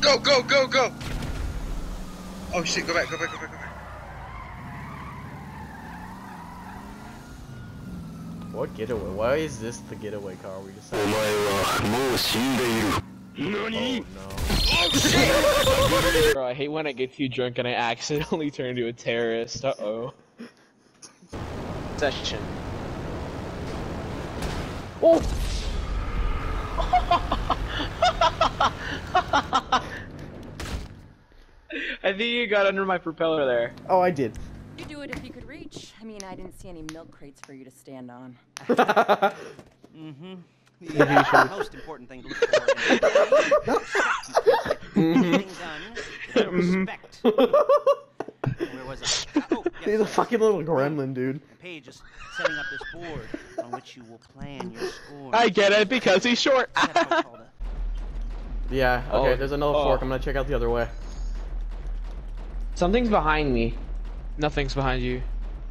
Go, go, go, go! Oh shit, go back, go back, go back, go back. What getaway? Why is this the getaway car we decided? Oh no. Oh shit! Bro, I hate when I get too drunk and I accidentally turn into a terrorist. Uh oh. Session. Oh! I think you got under my propeller there. Oh, I did. You do it if you could reach. I mean, I didn't see any milk crates for you to stand on. Mm-hmm. The uh, most important thing to look for in a getting done. Respect. Where was I? Oh, yes, He's a sorry. fucking little gremlin, dude. Paige is setting up this board on which you will plan your score. I get it because he's short. Is that how it's called? Uh, Yeah, okay, Oh, there's another oh. fork. I'm gonna check out the other way. Something's behind me. Nothing's behind you.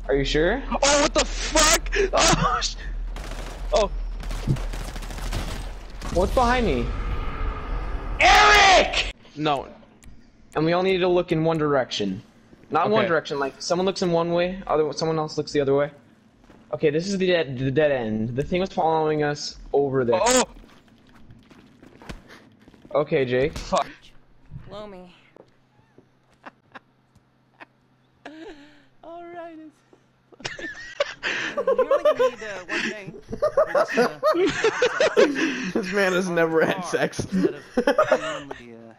Are you sure? Oh, what the fuck? Oh, sh- oh. What's behind me? Eric! No. And we all need to look in one direction. Not in one direction, like someone looks in one way, other someone else looks the other way. Okay, this is the dead the dead end. The thing was following us over there. Oh! Okay, Jake. Fuck. Blow me. All right. You're only need uh, one thing. for this, uh, this man has never had sex. Of genuinely, uh,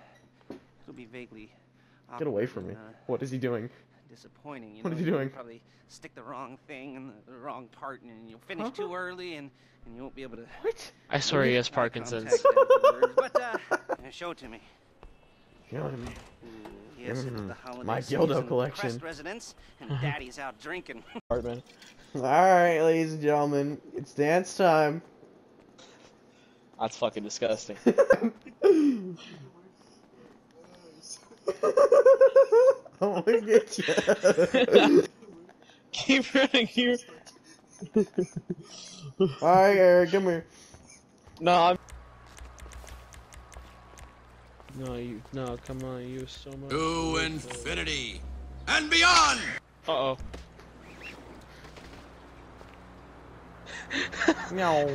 it'll be vaguely. Get away from me. awkward and, uh, What is he doing? disappointing. You What know, is he doing? Probably stick the wrong thing in the, the wrong part, and you'll finish too early, and, and you won't be able to. What? I swear he has Parkinson's. But uh, show it to me. You know what I mean? Ooh, yes, it's Mm, the holiday my season dildo collection. Residence, and Daddy's out drinking. Apartment. Alright, ladies and gentlemen, it's dance time. That's fucking disgusting. I'm gonna get you. Keep running here. Alright, Eric, come here. No, I'm. No, you. No, come on, you so much. To infinity and beyond! Uh oh. Meow.